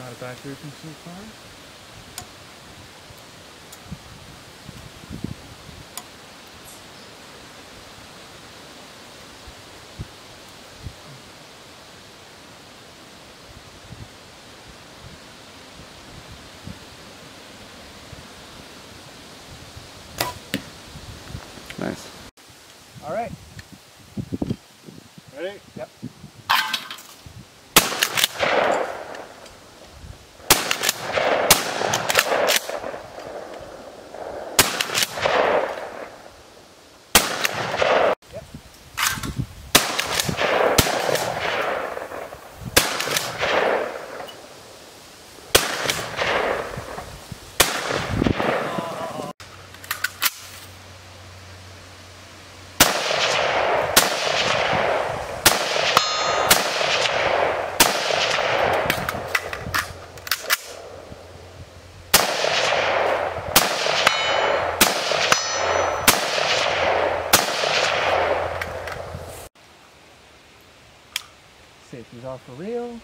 Not a bad grouping so far. Nice. All right. Ready? Yep. Safety's off for real.